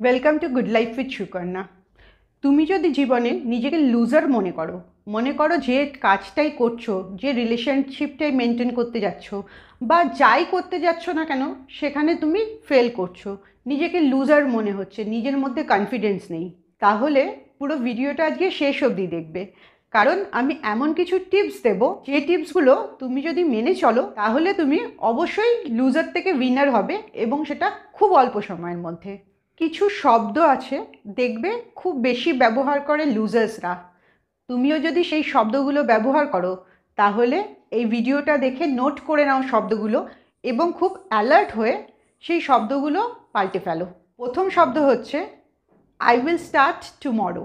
Welcome to good life with Sukanya তুমি যদি জীবনে নিজেকে লুজার মনে করো মনে করো যে কাজটাই করছ, যে রিলেশনশিপটাই মেনটেন করতে যাচ্ছ, বা যাই করতে যাচ্ছ না কেন, সেখানে তুমি ফেল করছ। নিজেকে লুজার মনে হচ্ছে, নিজের মধ্যে কনফিডেন্স নেই। তাহলে পুরো ভিডিওটা আজকে শেষ অবধি দেখবে। কারণ আমি এমন কিছু টিপস দেব, যে টিপসগুলো তুমি যদি মেনে চলো, তাহলে তুমি অবশ্যই লুজার থেকে উইনার হবে এবং সেটা খুব অল্প সময়ের মধ্যে। কিছু শব্দ আছে, দেখবে খুব বেশি ব্যবহার করে লুজার্সরা তুমিও যদি সেই শব্দগুলো ব্যবহার করো, তাহলে এই ভিডিওটা দেখে নোট করে নাও শব্দগুলো এবং খুব অ্যালার্ট হয়ে সেই শব্দগুলো পাল্টে ফেলো। প্রথম শব্দ হচ্ছে আই উইল স্টার্ট টুমরো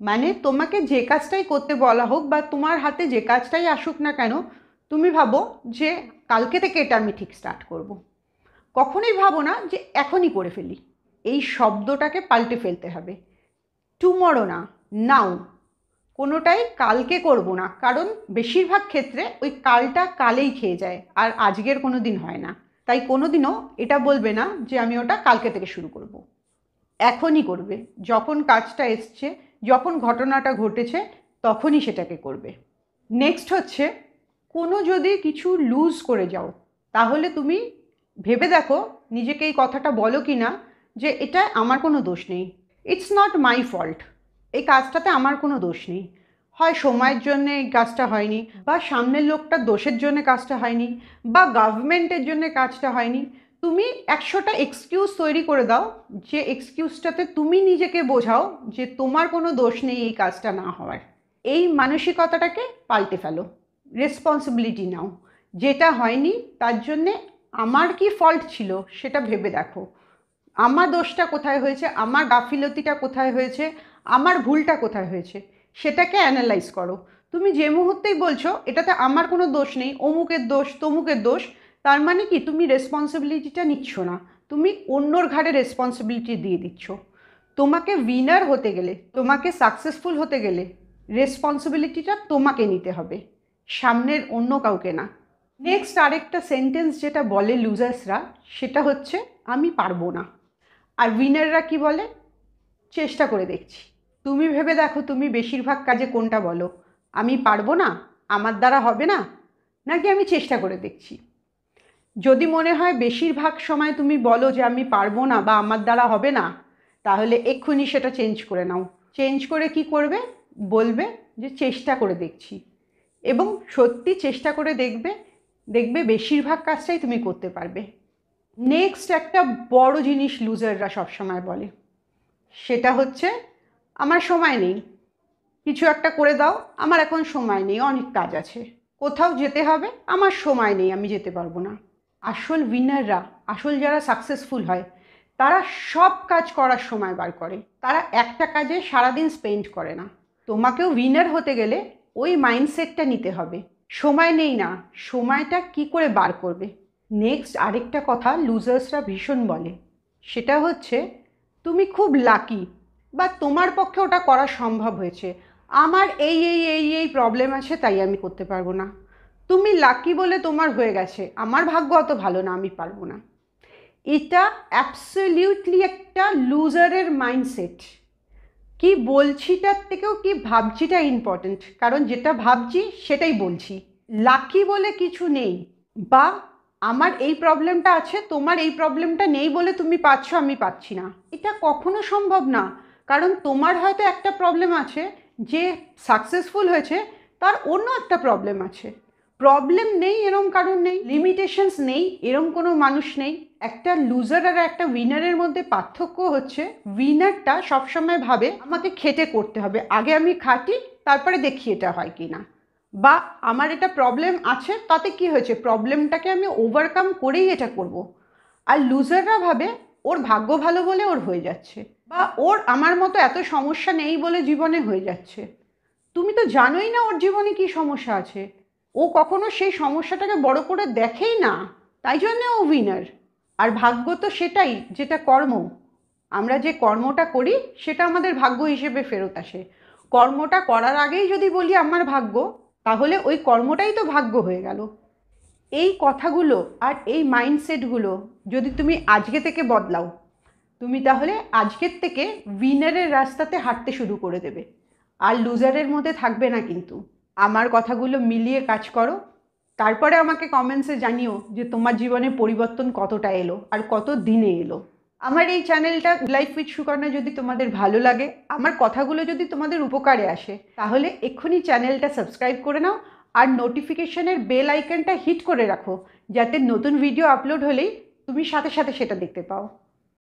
মানে তোমাকে যে কাজটাই করতে বলা হোক বা তোমার হাতে যে কাজটাই আসুক না কেন, তুমি ভাবো যে কালকে থেকে এটা আমি ঠিক স্টার্ট করব। কখনোই ভাবো না যে এখনই করে ফেলি। এই শব্দটাকে পাল্টে ফেলতে হবে। টুমরো না নাও কোনোটাই কালকে করব না, কারণ বেশিরভাগ ক্ষেত্রে ওই কালটা কালেই খেয়ে যায়, আর আজকের কোনো দিন হয় না। তাই কোনো দিনও এটা বলবে না যে আমি ওটা কালকে থেকে শুরু করব। এখনই করবে, যখন কাজটা এসছে, যখন ঘটনাটা ঘটেছে, তখনই সেটাকে করবে। নেক্সট হচ্ছে, কোনো যদি কিছু লুজ করে যাও, তাহলে তুমি ভেবে দেখো, নিজেকে এই কথাটা বলো কি না যে এটা আমার কোনো দোষ নেই। ইটস নট মাই ফল্ট এই কাজটাতে আমার কোনো দোষ নেই। হয় সময়ের জন্য এই কাজটা হয়নি, বা সামনের লোকটার দোষের জন্য কাজটা হয়নি, বা গভর্নমেন্টের জন্য কাজটা হয়নি। তুমি একশোটা এক্সকিউজ তৈরি করে দাও, যে এক্সকিউজটাতে তুমি নিজেকে বোঝাও যে তোমার কোনো দোষ নেই এই কাজটা না হওয়ার। এই মানসিকতাটাকে পাল্টে ফেলো। রেসপন্সিবিলিটি নাও। যেটা হয়নি, তার জন্যে আমার কি ফল্ট ছিল, সেটা ভেবে দেখো। আমার দোষটা কোথায় হয়েছে? আমার গাফিলতিটা কোথায় হয়েছে? আমার ভুলটা কোথায় হয়েছে? সেটাকে অ্যানালাইজ করো। তুমি যে মুহূর্তেই বলছো, এটাতে আমার কোনো দোষ নেই, অমুকের দোষ, তমুকের দোষ, তার মানে কি? তুমি রেসপন্সিবিলিটিটা নিচ্ছ না। তুমি অন্যর ঘাড়ে রেসপন্সিবিলিটি দিয়ে দিচ্ছ। তোমাকে উইনার হতে গেলে, তোমাকে সাকসেসফুল হতে গেলে রেসপন্সিবিলিটিটা তোমাকে নিতে হবে, সামনের অন্য কাউকে না। নেক্সট আরেকটা সেন্টেন্স যেটা বলে লুজার্সরা সেটা হচ্ছে, আমি পারব না। আর উইনাররা কি বলে? চেষ্টা করে দেখছি। তুমি ভেবে দেখো তুমি বেশিরভাগ কাজে কোনটা বলো। আমি পারব না? আমার দ্বারা হবে না? নাকি আমি চেষ্টা করে দেখছি? যদি মনে হয় বেশিরভাগ সময় তুমি বলো যে আমি পারব না বা আমার দ্বারা হবে না, তাহলে এক্ষুনি সেটা চেঞ্জ করে নাও। চেঞ্জ করে কি করবে? বলবে যে চেষ্টা করে দেখছি। এবং সত্যি চেষ্টা করে দেখবে দেখবে বেশিরভাগ কাজটাই তুমি করতে পারবে। নেক্সট একটা বড় জিনিস লুজাররা সবসময় বলে। সেটা হচ্ছে, আমার সময় নেই। কিছু একটা করে দাও। আমার এখন সময় নেই। অনেক কাজ আছে। কোথাও যেতে হবে। আমার সময় নেই। আমি যেতে পারব না। আসল উইনাররা আসল যারা সাকসেসফুল হয়, তারা সব কাজ করার সময় বার করে। তারা একটা কাজে সারাদিন স্পেন্ড করে না। তোমাকেও উইনার হতে গেলে ওই মাইন্ডসেটটা নিতে হবে। সময় নেই না। সময়টা কি করে বার করবে? নেক্সট আরেকটা কথা লুজার্সরা ভীষণ বলে। সেটা হচ্ছে, তুমি খুব লাকি বা তোমার পক্ষে ওটা করা সম্ভব হয়েছে। আমার এই এই এই এই প্রবলেম আছে, তাই আমি করতে পারব না। তুমি লাকি বলে তোমার হয়ে গেছে। আমার ভাগ্য অত ভালো না, আমি পারব না। এটা অ্যাবসলিউটলি একটা লুজারের মাইন্ডসেট কি বলছিটার থেকেও কি ভাবছিটা ইম্পর্ট্যান্ট কারণ যেটা ভাবছি, সেটাই বলছি। লাকি বলে কিছু নেই। বা আমার এই প্রবলেমটা আছে, তোমার এই প্রবলেমটা নেই বলে তুমি পাচ্ছ, আমি পাচ্ছি না। এটা কখনো সম্ভব না। কারণ তোমার হয়তো একটা প্রবলেম আছে যে সাকসেসফুল হয়েছে, তার অন্য একটা প্রবলেম আছে। প্রবলেম নেই, এরম কারণ নেই। লিমিটেশনস নেই, এরম কোনো মানুষ নেই। একটা লুজার আর একটা উইনারের মধ্যে পার্থক্য হচ্ছে উইনারটা সবসময় ভাবে, আমাকে খেটে করতে হবে। আগে আমি খাটি, তারপরে দেখি এটা হয় কি না বা আমার এটা প্রবলেম আছে, তাতে কি হয়েছে? প্রবলেমটাকে আমি ওভারকাম করেই এটা করব। আর লুজাররা ভাবে ওর ভাগ্য ভালো বলে ওর হয়ে যাচ্ছে বা ওর আমার মতো এত সমস্যা নেই বলে জীবনে হয়ে যাচ্ছে। তুমি তো জানোই না ওর জীবনে কি সমস্যা আছে। ও কখনো সেই সমস্যাটাকে বড় করে দেখেই না। তাই জন্যে ও উইনার আর ভাগ্য তো সেটাই, যেটা কর্ম। আমরা যে কর্মটা করি, সেটা আমাদের ভাগ্য হিসেবে ফেরত আসে। কর্মটা করার আগেই যদি বলি আমার ভাগ্য তাহলে ওই কর্মটাই তো ভাগ্য হয়ে গেল। এই কথাগুলো আর এই মাইন্ডসেটগুলো যদি তুমি আজকে থেকে বদলাও, তুমি তাহলে আজকের থেকে উইনারের রাস্তাতে হাঁটতে শুরু করে দেবে। আর লুজারের মধ্যে থাকবে না কিন্তু। আমার কথাগুলো মিলিয়ে কাজ করো। তারপরে আমাকে কমেন্টসে জানিও যে তোমার জীবনে পরিবর্তন কতটা এলো আর কত দিনে এলো। আমার এই চ্যানেলটা লাইফ উইথ সুকর্ণা যদি তোমাদের ভালো লাগে, আমার কথাগুলো যদি তোমাদের উপকারে আসে, তাহলে এক্ষুনি চ্যানেলটা সাবস্ক্রাইব করে নাও আর নোটিফিকেশনের বেল আইকনটা হিট করে রাখো, যাতে নতুন ভিডিও আপলোড হলেই তুমি সাথে সাথে সেটা দেখতে পাও।